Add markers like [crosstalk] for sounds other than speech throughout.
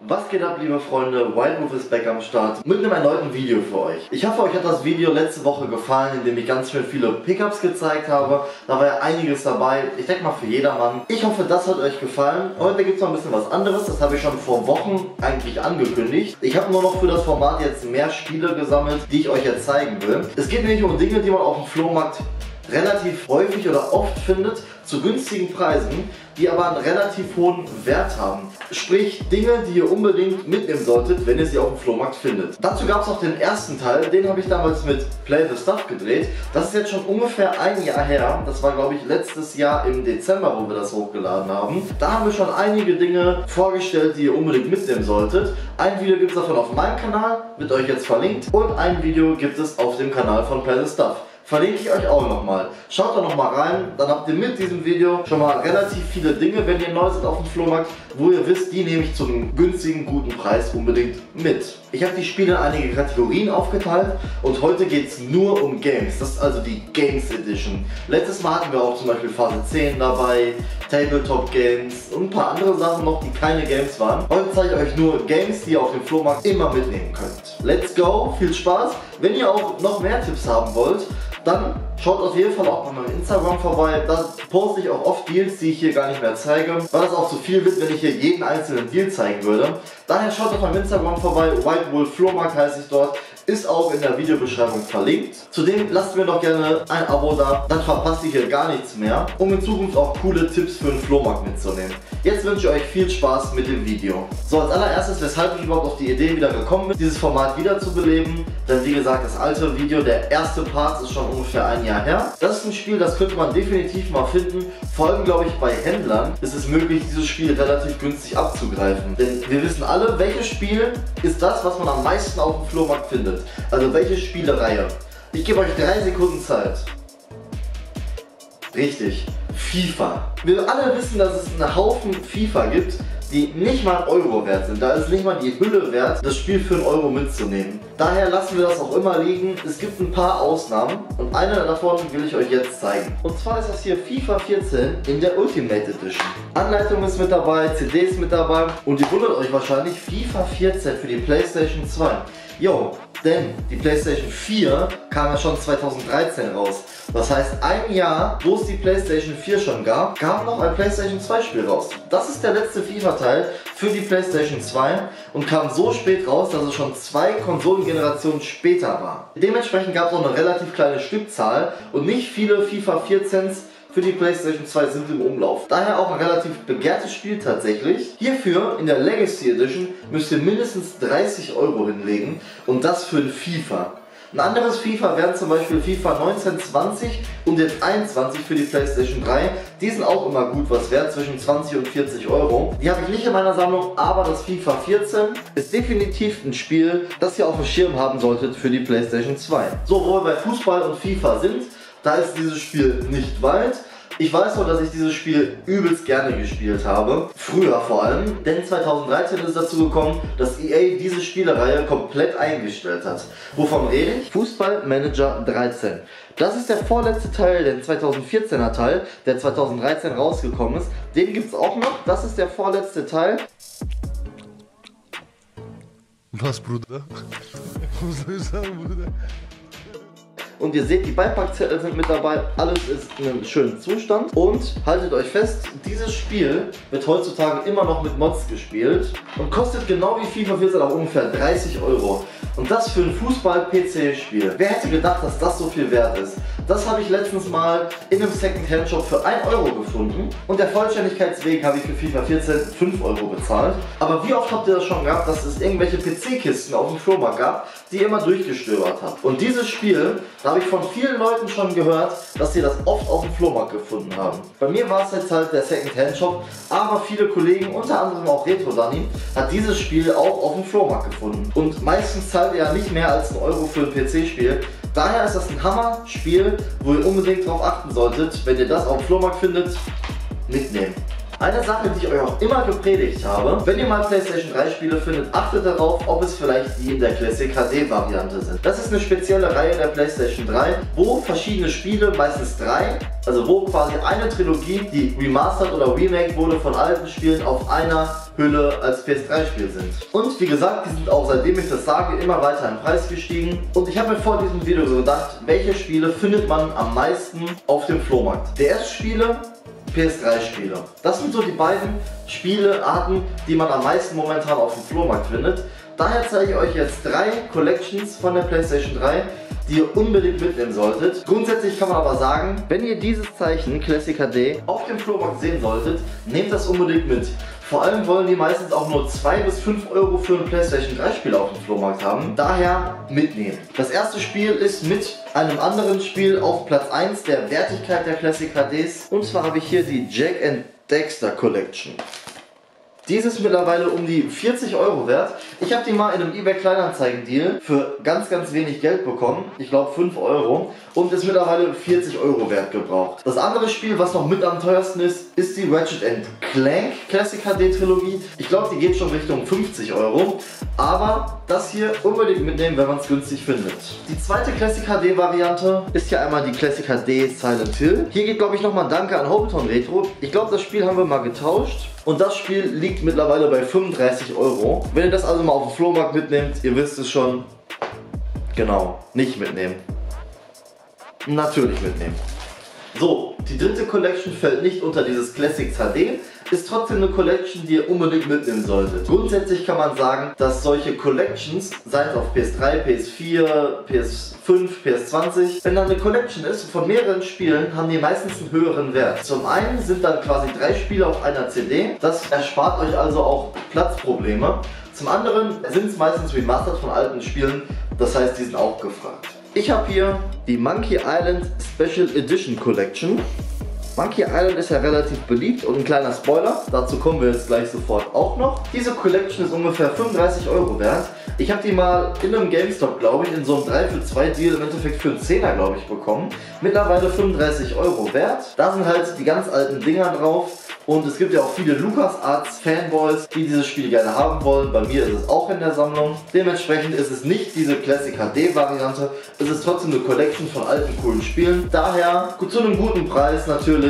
Was geht ab, liebe Freunde? Wild Move ist back am Start mit einem erneuten Video für euch. Ich hoffe, euch hat das Video letzte Woche gefallen, in dem ich ganz schön viele Pickups gezeigt habe. Da war ja einiges dabei. Ich denke mal für jedermann. Ich hoffe, das hat euch gefallen. Heute gibt es noch ein bisschen was anderes. Das habe ich schon vor Wochen eigentlich angekündigt. Ich habe nur noch für das Format jetzt mehr Spiele gesammelt, die ich euch jetzt zeigen will. Es geht nämlich um Dinge, die man auf dem Flohmarkt relativ häufig oder oft findet, zu günstigen Preisen, die aber einen relativ hohen Wert haben. Sprich, Dinge, die ihr unbedingt mitnehmen solltet, wenn ihr sie auf dem Flohmarkt findet. Dazu gab es auch den ersten Teil, den habe ich damals mit Play the Stuff gedreht. Das ist jetzt schon ungefähr ein Jahr her. Das war, glaube ich, letztes Jahr im Dezember, wo wir das hochgeladen haben. Da haben wir schon einige Dinge vorgestellt, die ihr unbedingt mitnehmen solltet. Ein Video gibt es davon auf meinem Kanal, wird euch jetzt verlinkt. Und ein Video gibt es auf dem Kanal von Play the Stuff verlinke ich euch auch nochmal. Schaut da nochmal rein, dann habt ihr mit diesem Video schon mal relativ viele Dinge, wenn ihr neu seid auf dem Flohmarkt, wo ihr wisst, die nehme ich zum günstigen, guten Preis unbedingt mit. Ich habe die Spiele in einige Kategorien aufgeteilt und heute geht es nur um Games. Das ist also die Games Edition. Letztes Mal hatten wir auch zum Beispiel Phase 10 dabei, Tabletop Games und ein paar andere Sachen noch, die keine Games waren. Heute zeige ich euch nur Games, die ihr auf dem Flohmarkt immer mitnehmen könnt. Let's go, viel Spaß! Wenn ihr auch noch mehr Tipps haben wollt, dann schaut auf jeden Fall auch bei meinem Instagram vorbei. Da poste ich auch oft Deals, die ich hier gar nicht mehr zeige, weil das auch zu viel wird, wenn ich hier jeden einzelnen Deal zeigen würde. Daher schaut auf meinem Instagram vorbei, White Wolf Flohmarkt heißt ich dort ist auch in der Videobeschreibung verlinkt. Zudem lasst mir doch gerne ein Abo da, dann verpasst ihr hier gar nichts mehr, um in Zukunft auch coole Tipps für den Flohmarkt mitzunehmen. Jetzt wünsche ich euch viel Spaß mit dem Video. So, als allererstes, weshalb ich überhaupt auf die Idee wieder gekommen bin, dieses Format wieder zu beleben. Denn wie gesagt, das alte Video, der erste Part ist schon ungefähr ein Jahr her. Das ist ein Spiel, das könnte man definitiv mal finden. Vor allem, glaube ich, bei Händlern ist es möglich, dieses Spiel relativ günstig abzugreifen. Denn wir wissen alle, welches Spiel ist das, was man am meisten auf dem Flohmarkt findet. Also welche Spielereihe? Ich gebe euch drei Sekunden Zeit. Richtig, FIFA. Wir alle wissen, dass es einen Haufen FIFA gibt, die nicht mal Euro wert sind. Da ist nicht mal die Hülle wert, das Spiel für einen Euro mitzunehmen. Daher lassen wir das auch immer liegen. Es gibt ein paar Ausnahmen und eine davon will ich euch jetzt zeigen. Und zwar ist das hier FIFA 14 in der Ultimate Edition. Anleitung ist mit dabei, CD ist mit dabei und ihr wundert euch wahrscheinlich, FIFA 14 für die Playstation 2. Jo, denn die PlayStation 4 kam ja schon 2013 raus. Das heißt, ein Jahr, wo es die PlayStation 4 schon gab, kam noch ein PlayStation 2 Spiel raus. Das ist der letzte FIFA-Teil für die PlayStation 2 und kam so spät raus, dass es schon zwei Konsolengenerationen später war. Dementsprechend gab es auch eine relativ kleine Stückzahl und nicht viele FIFA 14s für die PlayStation 2 sind im Umlauf. Daher auch ein relativ begehrtes Spiel tatsächlich. Hierfür in der Legacy Edition müsst ihr mindestens 30 Euro hinlegen und das für ein FIFA. Ein anderes FIFA wären zum Beispiel FIFA 19, 20 und jetzt 21 für die Playstation 3. Die sind auch immer gut was wert, zwischen 20 und 40 Euro. Die habe ich nicht in meiner Sammlung, aber das FIFA 14 ist definitiv ein Spiel, das ihr auf dem Schirm haben solltet für die Playstation 2. So, wo wir bei Fußball und FIFA sind, da ist dieses Spiel nicht weit. Ich weiß nur, dass ich dieses Spiel übelst gerne gespielt habe. Früher vor allem. Denn 2013 ist dazu gekommen, dass EA diese Spielereihe komplett eingestellt hat. Wovon rede ich? Fußball Manager 13. Das ist der vorletzte Teil, der 2014er Teil, der 2013 rausgekommen ist. Den gibt es auch noch. Das ist der vorletzte Teil. Was, Bruder? Was soll ich sagen, Bruder? Und ihr seht, die Beipackzettel sind mit dabei. Alles ist in einem schönen Zustand. Und haltet euch fest, dieses Spiel wird heutzutage immer noch mit Mods gespielt und kostet genau wie FIFA 14 auch ungefähr 30 Euro. Und das für ein Fußball-PC-Spiel. Wer hätte gedacht, dass das so viel wert ist? Das habe ich letztens mal in einem Second-Hand-Shop für 1 Euro gefunden. Und der Vollständigkeitsweg habe ich für FIFA 14 5 Euro bezahlt. Aber wie oft habt ihr das schon gehabt, dass es irgendwelche PC-Kisten auf dem Flohmarkt gab, die ihr immer durchgestöbert habt? Und dieses Spiel, da habe ich von vielen Leuten schon gehört, dass sie das oft auf dem Flohmarkt gefunden haben. Bei mir war es jetzt halt der Second-Hand-Shop, aber viele Kollegen, unter anderem auch Retro Dani, hat dieses Spiel auch auf dem Flohmarkt gefunden. Und meistens zahlt ihr ja nicht mehr als einen Euro für ein PC-Spiel. Daher ist das ein Hammer-Spiel, wo ihr unbedingt darauf achten solltet, wenn ihr das auf dem Flohmarkt findet, mitnehmen. Eine Sache, die ich euch auch immer gepredigt habe, wenn ihr mal PlayStation 3 Spiele findet, achtet darauf, ob es vielleicht die in der Classic HD Variante sind. Das ist eine spezielle Reihe der PlayStation 3, wo verschiedene Spiele, meistens drei, also wo quasi eine Trilogie, die remastered oder remake wurde von alten Spielen, auf einer Hülle als PS3-Spiel sind. Und wie gesagt, die sind auch seitdem ich das sage immer weiter im Preis gestiegen. Und ich habe mir vor diesem Video so gedacht, welche Spiele findet man am meisten auf dem Flohmarkt? DS-Spiele, PS3-Spiele. Das sind so die beiden Spielearten, die man am meisten momentan auf dem Flohmarkt findet. Daher zeige ich euch jetzt drei Collections von der PlayStation 3, die ihr unbedingt mitnehmen solltet. Grundsätzlich kann man aber sagen, wenn ihr dieses Zeichen Classic HD auf dem Flohmarkt sehen solltet, nehmt das unbedingt mit. Vor allem wollen die meistens auch nur 2 bis 5 Euro für ein PlayStation 3 Spiel auf dem Flohmarkt haben. Daher mitnehmen. Das erste Spiel ist mit einem anderen Spiel auf Platz 1 der Wertigkeit der Classic HDs. Und zwar habe ich hier die Jack and Dexter Collection. Dieses ist mittlerweile um die 40 Euro wert. Ich habe die mal in einem eBay Kleinanzeigen Deal für ganz, ganz wenig Geld bekommen. Ich glaube 5 Euro. Und ist mittlerweile 40 Euro wert gebraucht. Das andere Spiel, was noch mit am teuersten ist, ist die Ratchet Clank Classic HD Trilogie. Ich glaube, die geht schon Richtung 50 Euro. Aber das hier unbedingt mitnehmen, wenn man es günstig findet. Die zweite Classic HD Variante ist ja einmal die Classic HD Silent Hill. Hier geht, glaube ich, nochmal Danke an Hobbiton Retro. Ich glaube, das Spiel haben wir mal getauscht. Und das Spiel liegt mittlerweile bei 35 Euro. Wenn ihr das also mal auf dem Flohmarkt mitnehmt, ihr wisst es schon, genau, nicht mitnehmen. Natürlich mitnehmen. So, die dritte Collection fällt nicht unter dieses Classics HD, ist trotzdem eine Collection, die ihr unbedingt mitnehmen solltet. Grundsätzlich kann man sagen, dass solche Collections, sei es auf PS3, PS4, PS5, PS20, wenn da eine Collection ist von mehreren Spielen, haben die meistens einen höheren Wert. Zum einen sind dann quasi drei Spiele auf einer CD, das erspart euch also auch Platzprobleme. Zum anderen sind es meistens Remastered von alten Spielen, das heißt, die sind auch gefragt. Ich habe hier die Monkey Island Special Edition Collection. Monkey Island ist ja relativ beliebt und ein kleiner Spoiler, dazu kommen wir jetzt gleich sofort auch noch. Diese Collection ist ungefähr 35 Euro wert. Ich habe die mal in einem GameStop, glaube ich, in so einem 3 für 2 Deal im Endeffekt für einen 10er, glaube ich, bekommen. Mittlerweile 35 Euro wert. Da sind halt die ganz alten Dinger drauf. Und es gibt ja auch viele LucasArts-Fanboys, die dieses Spiel gerne haben wollen. Bei mir ist es auch in der Sammlung. Dementsprechend ist es nicht diese Classic HD-Variante. Es ist trotzdem eine Collection von alten, coolen Spielen. Daher zu einem guten Preis natürlich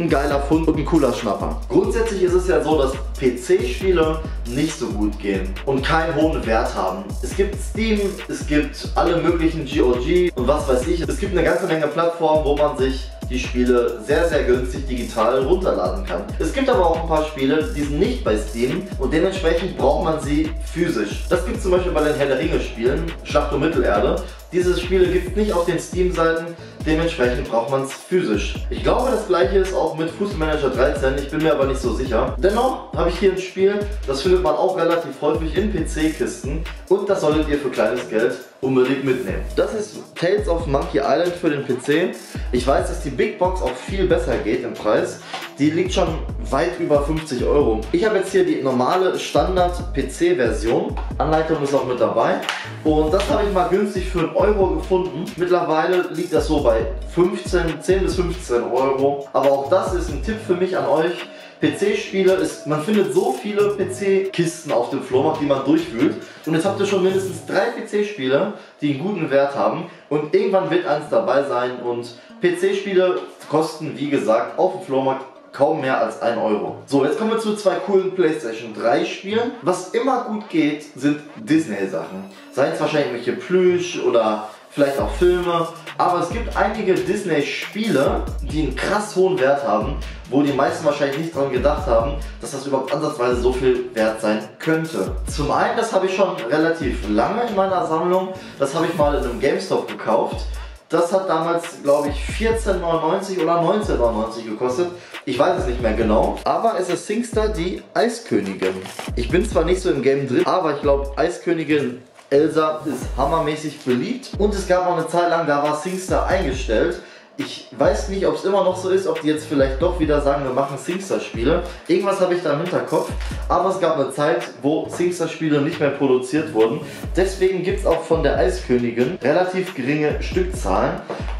ein geiler Fund und ein cooler Schnapper. Grundsätzlich ist es ja so, dass PC-Spiele nicht so gut gehen und keinen hohen Wert haben. Es gibt Steam, es gibt alle möglichen GOG und was weiß ich. Es gibt eine ganze Menge Plattformen, wo man sich die Spiele sehr, sehr günstig digital runterladen kann. Es gibt aber auch ein paar Spiele, die sind nicht bei Steam und dementsprechend braucht man sie physisch. Das gibt es zum Beispiel bei den Herr der Ringe Spielen, Schlacht um Mittelerde. Diese Spiele gibt es nicht auf den Steam-Seiten, dementsprechend braucht man es physisch. Ich glaube, das gleiche ist auch mit Fußballmanager 13, ich bin mir aber nicht so sicher. Dennoch habe ich hier ein Spiel, das findet man auch relativ häufig in PC-Kisten und das solltet ihr für kleines Geld unbedingt mitnehmen. Das ist Tales of Monkey Island für den PC. Ich weiß, dass die Big Box auch viel besser geht im Preis. Die liegt schon weit über 50 Euro. Ich habe jetzt hier die normale Standard-PC-Version. Anleitung ist auch mit dabei. Und das habe ich mal günstig für einen Euro gefunden. Mittlerweile liegt das so bei 15, 10 bis 15 Euro. Aber auch das ist ein Tipp für mich an euch. PC-Spiele ist, man findet so viele PC-Kisten auf dem Flohmarkt, die man durchwühlt. Und jetzt habt ihr schon mindestens drei PC-Spiele, die einen guten Wert haben. Und irgendwann wird eins dabei sein. Und PC-Spiele kosten, wie gesagt, auf dem Flohmarkt kaum mehr als 1 Euro. So, jetzt kommen wir zu zwei coolen PlayStation 3 Spielen. Was immer gut geht, sind Disney-Sachen. Seien es wahrscheinlich welche Plüsch oder vielleicht auch Filme. Aber es gibt einige Disney-Spiele, die einen krass hohen Wert haben, wo die meisten wahrscheinlich nicht dran gedacht haben, dass das überhaupt ansatzweise so viel wert sein könnte. Zum einen, das habe ich schon relativ lange in meiner Sammlung. Das habe ich mal in einem GameStop gekauft. Das hat damals, glaube ich, 14,99 oder 19,99 gekostet. Ich weiß es nicht mehr genau. Aber es ist Singster die Eiskönigin. Ich bin zwar nicht so im Game drin, aber ich glaube, Eiskönigin Elsa ist hammermäßig beliebt. Und es gab auch eine Zeit lang, da war Singster eingestellt. Ich weiß nicht, ob es immer noch so ist, ob die jetzt vielleicht doch wieder sagen, wir machen Singstar-Spiele. Irgendwas habe ich da im Hinterkopf. Aber es gab eine Zeit, wo Singstar-Spiele nicht mehr produziert wurden. Deswegen gibt es auch von der Eiskönigin relativ geringe Stückzahlen.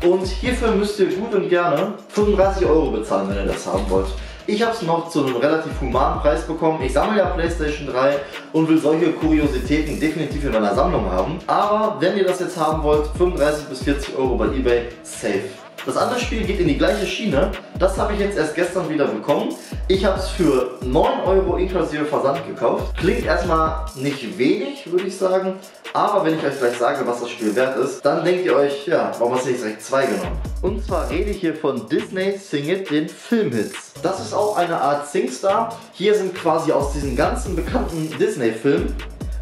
Und hierfür müsst ihr gut und gerne 35 Euro bezahlen, wenn ihr das haben wollt. Ich habe es noch zu einem relativ humanen Preis bekommen. Ich sammle ja Playstation 3 und will solche Kuriositäten definitiv in meiner Sammlung haben. Aber wenn ihr das jetzt haben wollt, 35 bis 40 Euro bei eBay, safe. Das andere Spiel geht in die gleiche Schiene. Das habe ich jetzt erst gestern wieder bekommen. Ich habe es für 9 Euro inklusive Versand gekauft. Klingt erstmal nicht wenig, würde ich sagen. Aber wenn ich euch gleich sage, was das Spiel wert ist, dann denkt ihr euch, ja, warum hast du nicht direkt zwei genommen? Und zwar rede ich hier von Disney Sing It, den Filmhits. Das ist auch eine Art Singstar. Hier sind quasi aus diesen ganzen bekannten Disney-Filmen,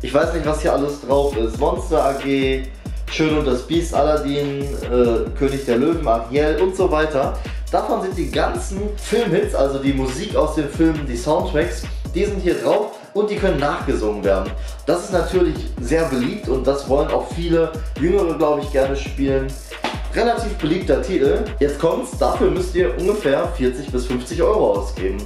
ich weiß nicht, was hier alles drauf ist, Monster AG, Schön und das Biest, Aladdin, äh, König der Löwen, Ariel und so weiter. Davon sind die ganzen Filmhits, also die Musik aus den Filmen, die Soundtracks, die sind hier drauf und die können nachgesungen werden. Das ist natürlich sehr beliebt und das wollen auch viele Jüngere, glaube ich, gerne spielen. Relativ beliebter Titel. Jetzt kommt's, dafür müsst ihr ungefähr 40 bis 50 Euro ausgeben.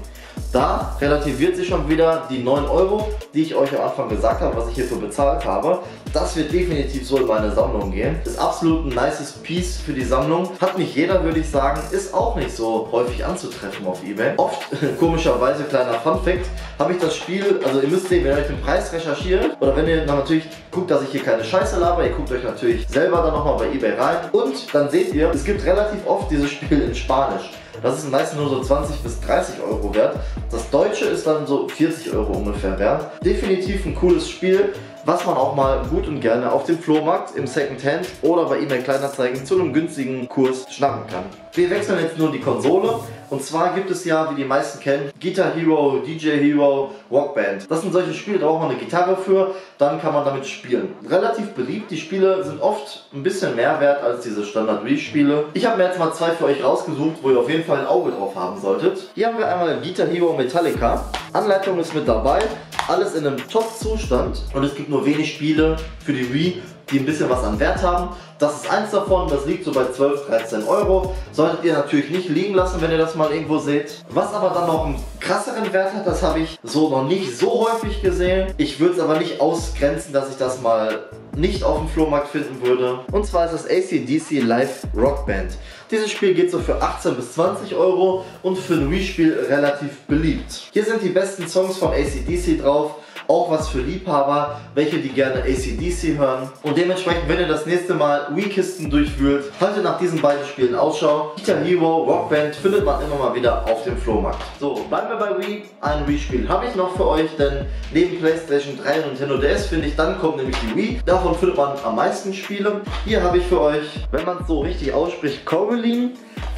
Da relativiert sich schon wieder die 9 Euro, die ich euch am Anfang gesagt habe, was ich hierfür bezahlt habe. Das wird definitiv so in meine Sammlung gehen. Ist absolut ein nices Piece für die Sammlung. Hat nicht jeder, würde ich sagen. Ist auch nicht so häufig anzutreffen auf Ebay. Oft, [laughs] komischerweise, kleiner Fun Fact, habe ich das Spiel, also ihr müsst sehen, wenn ihr euch den Preis recherchiert oder wenn ihr natürlich guckt, dass ich hier keine Scheiße laber, ihr guckt euch natürlich selber dann nochmal bei Ebay rein und dann seht ihr, es gibt relativ oft dieses Spiel in Spanisch. Das ist meistens nur so 20 bis 30 Euro wert. Deutsche ist dann so 40 Euro ungefähr wert. Definitiv ein cooles Spiel was man auch mal gut und gerne auf dem Flohmarkt, im Secondhand oder bei eBay Kleinanzeigen zu einem günstigen Kurs schnappen kann. Wir wechseln jetzt nur die Konsole und zwar gibt es ja, wie die meisten kennen, Guitar Hero, DJ Hero, Rockband. Das sind solche Spiele, da braucht man eine Gitarre für, dann kann man damit spielen. Relativ beliebt, die Spiele sind oft ein bisschen mehr wert als diese Standard Wii-Spiele. Ich habe mir jetzt mal zwei für euch rausgesucht, wo ihr auf jeden Fall ein Auge drauf haben solltet. Hier haben wir einmal Guitar Hero Metallica. Anleitung ist mit dabei alles in einem Top-Zustand und es gibt nur wenig Spiele für die Wii, die ein bisschen was an Wert haben. Das ist eins davon, das liegt so bei 12, 13 Euro. Solltet ihr natürlich nicht liegen lassen, wenn ihr das mal irgendwo seht. Was aber dann noch einen krasseren Wert hat, das habe ich so noch nicht so häufig gesehen. Ich würde es aber nicht ausgrenzen, dass ich das mal nicht auf dem Flohmarkt finden würde. Und zwar ist das ACDC Live Rock Band. Dieses Spiel geht so für 18 bis 20 Euro und für ein Wii-Spiel relativ beliebt. Hier sind die besten Songs von ACDC drauf auch was für Liebhaber, welche die gerne ACDC hören. Und dementsprechend, wenn ihr das nächste Mal Wii-Kisten durchwühlt, haltet nach diesen beiden Spielen Ausschau. Guitar Hero, Rockband findet man immer mal wieder auf dem Flohmarkt. So, bleiben wir bei Wii. Ein Wii-Spiel habe ich noch für euch, denn neben Playstation 3 und Nintendo DS finde ich, dann kommt nämlich die Wii. Davon findet man am meisten Spiele. Hier habe ich für euch, wenn man es so richtig ausspricht, Coraline.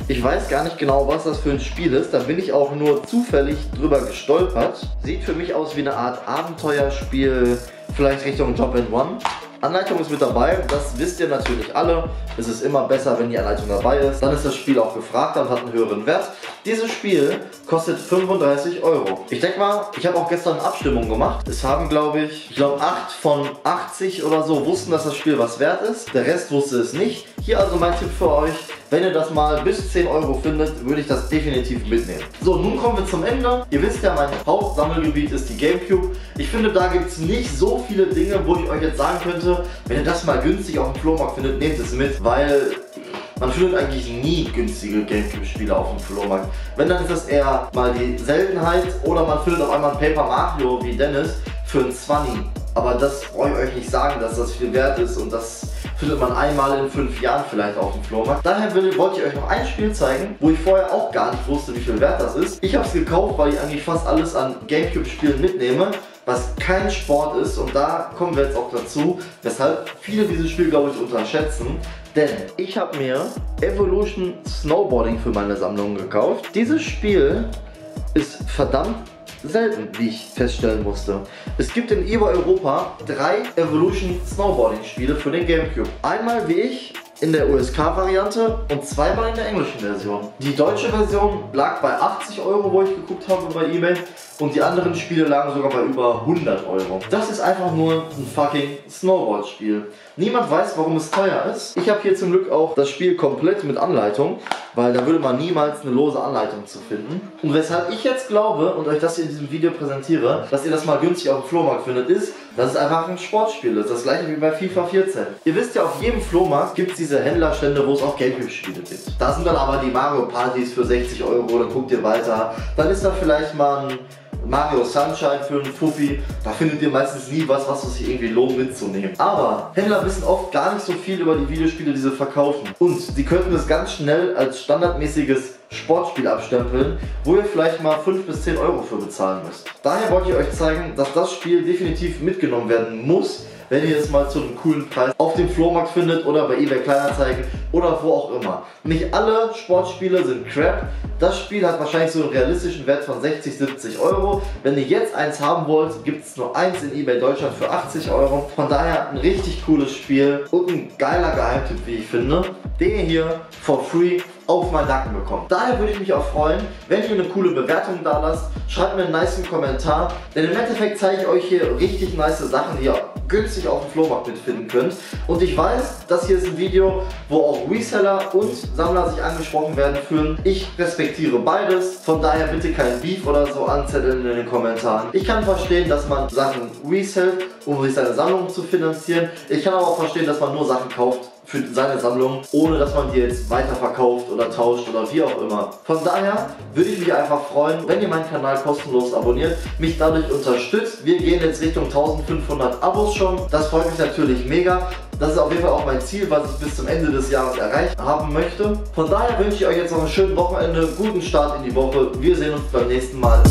Ich weiß gar nicht genau, was das für ein Spiel ist. Da bin ich auch nur zufällig drüber gestolpert. Sieht für mich aus wie eine Art Abenteuerspiel, vielleicht Richtung Job and One. Anleitung ist mit dabei, das wisst ihr natürlich alle. Es ist immer besser, wenn die Anleitung dabei ist. Dann ist das Spiel auch gefragt und hat einen höheren Wert. Dieses Spiel kostet 35 Euro. Ich denke mal, ich habe auch gestern eine Abstimmung gemacht. Es haben, glaube ich, ich glaube 8 von 80 oder so wussten, dass das Spiel was wert ist. Der Rest wusste es nicht. Hier also mein Tipp für euch. Wenn ihr das mal bis 10 Euro findet, würde ich das definitiv mitnehmen. So, nun kommen wir zum Ende. Ihr wisst ja, mein Hauptsammelgebiet ist die Gamecube. Ich finde, da gibt es nicht so viele Dinge, wo ich euch jetzt sagen könnte, wenn ihr das mal günstig auf dem Flohmarkt findet, nehmt es mit, weil man findet eigentlich nie günstige Gamecube-Spiele auf dem Flohmarkt. Wenn, dann ist das eher mal die Seltenheit oder man findet auf einmal ein Paper Mario wie Dennis für ein 20. Aber das brauche ich euch nicht sagen, dass das viel wert ist und das findet man einmal in fünf Jahren vielleicht auf dem Flohmarkt. Daher wollte ich euch noch ein Spiel zeigen, wo ich vorher auch gar nicht wusste, wie viel wert das ist. Ich habe es gekauft, weil ich eigentlich fast alles an Gamecube-Spielen mitnehme was kein Sport ist und da kommen wir jetzt auch dazu, weshalb viele dieses Spiel glaube ich unterschätzen. Denn ich habe mir Evolution Snowboarding für meine Sammlung gekauft. Dieses Spiel ist verdammt selten, wie ich feststellen musste. Es gibt in Evo Europa drei Evolution Snowboarding Spiele für den Gamecube. Einmal wie ich in der USK-Variante und zweimal in der englischen Version. Die deutsche Version lag bei 80 Euro, wo ich geguckt habe bei eBay und die anderen Spiele lagen sogar bei über 100 Euro. Das ist einfach nur ein fucking Snowboard-Spiel. Niemand weiß, warum es teuer ist. Ich habe hier zum Glück auch das Spiel komplett mit Anleitung, weil da würde man niemals eine lose Anleitung zu finden. Und weshalb ich jetzt glaube und euch das hier in diesem Video präsentiere, dass ihr das mal günstig auf dem Flohmarkt findet, ist, dass es einfach ein Sportspiel ist. Das gleiche wie bei FIFA 14. Ihr wisst ja, auf jedem Flohmarkt gibt es diese Händlerstände, wo es auch Geldspiele gibt. Da sind dann aber die Mario Partys für 60 Euro, dann guckt ihr weiter. Dann ist da vielleicht mal ein Mario Sunshine für einen Fuffi, da findet ihr meistens nie was, was es sich irgendwie lohnt mitzunehmen. Aber Händler wissen oft gar nicht so viel über die Videospiele, die sie verkaufen. Und sie könnten es ganz schnell als standardmäßiges Sportspiel abstempeln, wo ihr vielleicht mal 5 bis 10 Euro für bezahlen müsst. Daher wollte ich euch zeigen, dass das Spiel definitiv mitgenommen werden muss, wenn ihr es mal zu einem coolen Preis auf dem Flohmarkt findet oder bei eBay Kleinanzeigen oder wo auch immer. Nicht alle Sportspiele sind crap. Das Spiel hat wahrscheinlich so einen realistischen Wert von 60, 70 Euro. Wenn ihr jetzt eins haben wollt, gibt es nur eins in eBay Deutschland für 80 Euro. Von daher ein richtig cooles Spiel und ein geiler Geheimtipp, wie ich finde, den ihr hier for free auf meinen Nacken bekommt. Daher würde ich mich auch freuen, wenn ihr eine coole Bewertung da lasst. Schreibt mir einen nice Kommentar, denn im Endeffekt zeige ich euch hier richtig nice Sachen, die ihr günstig auf dem Flohmarkt mitfinden könnt. Und ich weiß, das hier ist ein Video, wo auch Reseller und Sammler sich angesprochen werden fühlen. Ich respektiere beides, von daher bitte kein Beef oder so anzetteln in den Kommentaren. Ich kann verstehen, dass man Sachen resellt, um sich seine Sammlung zu finanzieren. Ich kann aber auch verstehen, dass man nur Sachen kauft, für seine Sammlung, ohne dass man die jetzt weiterverkauft oder tauscht oder wie auch immer. Von daher würde ich mich einfach freuen, wenn ihr meinen Kanal kostenlos abonniert, mich dadurch unterstützt. Wir gehen jetzt Richtung 1500 Abos schon. Das freut mich natürlich mega. Das ist auf jeden Fall auch mein Ziel, was ich bis zum Ende des Jahres erreicht haben möchte. Von daher wünsche ich euch jetzt noch einen schönen Wochenende, guten Start in die Woche. Wir sehen uns beim nächsten Mal.